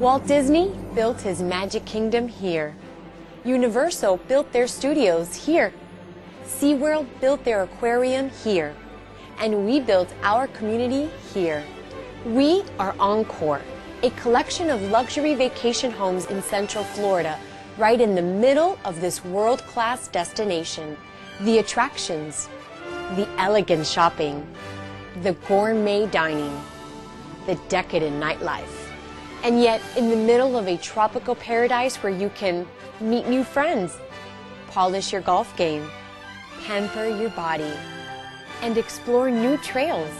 Walt Disney built his Magic Kingdom here. Universal built their studios here. SeaWorld built their aquarium here. And we built our community here. We are Encore, a collection of luxury vacation homes in Central Florida, right in the middle of this world-class destination. The attractions, the elegant shopping, the gourmet dining, the decadent nightlife. And yet, in the middle of a tropical paradise where you can meet new friends, polish your golf game, pamper your body, and explore new trails.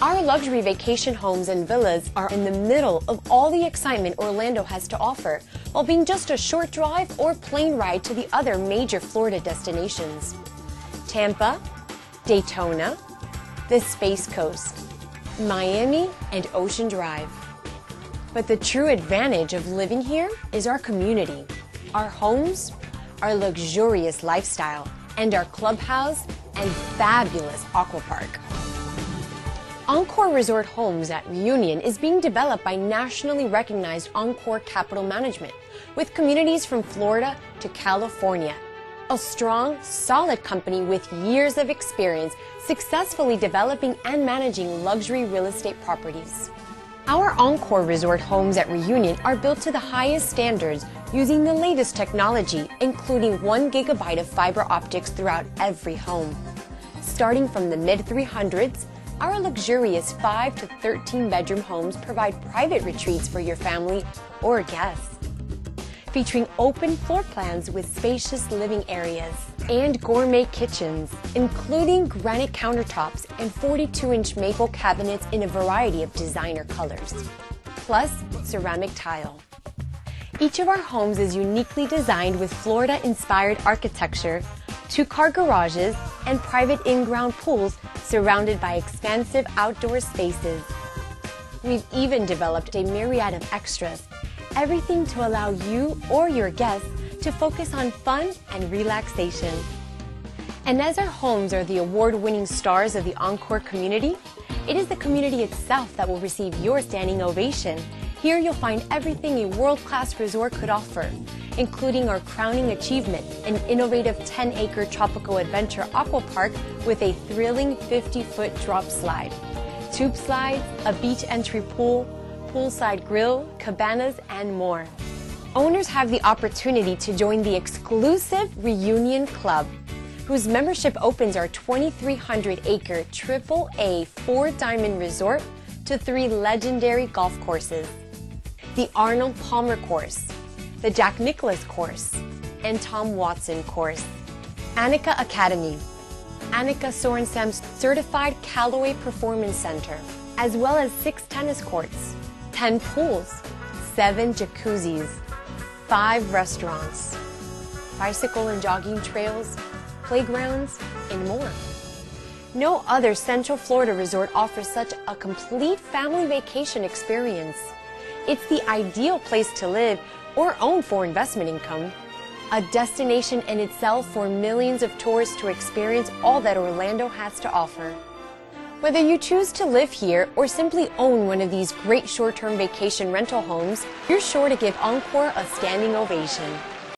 Our luxury vacation homes and villas are in the middle of all the excitement Orlando has to offer, while being just a short drive or plane ride to the other major Florida destinations. Tampa, Daytona, the Space Coast, Miami, and Ocean Drive. But the true advantage of living here is our community, our homes, our luxurious lifestyle, and our clubhouse and fabulous aqua park. Encore Resort Homes at Reunion is being developed by nationally recognized Encore Capital Management with communities from Florida to California. A strong, solid company with years of experience successfully developing and managing luxury real estate properties. Our Encore Resort homes at Reunion are built to the highest standards using the latest technology, including 1 gigabyte of fiber optics throughout every home. Starting from the mid 300s, our luxurious 5 to 13 bedroom homes provide private retreats for your family or guests featuring open floor plans with spacious living areas and gourmet kitchens, including granite countertops and 42-inch maple cabinets in a variety of designer colors, plus ceramic tile. Each of our homes is uniquely designed with Florida-inspired architecture, two-car garages, and private in-ground pools surrounded by expansive outdoor spaces. We've even developed a myriad of extras everything to allow you or your guests to focus on fun and relaxation. And as our homes are the award-winning stars of the Encore community, it is the community itself that will receive your standing ovation. Here you'll find everything a world-class resort could offer, including our crowning achievement, an innovative 10-acre tropical adventure aqua park with a thrilling 50-foot drop slide, tube slides, a beach entry pool, poolside grill, cabanas, and more. Owners have the opportunity to join the exclusive Reunion Club, whose membership opens our 2,300-acre AAA four-diamond resort to three legendary golf courses. The Arnold Palmer Course, the Jack Nicklaus Course, and Tom Watson Course. Annika Academy, Annika Sorenstam's certified Callaway Performance Center, as well as six tennis courts, 10 pools, 7 jacuzzis, 5 restaurants, bicycle and jogging trails, playgrounds, and more. No other Central Florida resort offers such a complete family vacation experience. It's the ideal place to live or own for investment income. A destination in itself for millions of tourists to experience all that Orlando has to offer. Whether you choose to live here or simply own one of these great short-term vacation rental homes, you're sure to give Encore a standing ovation.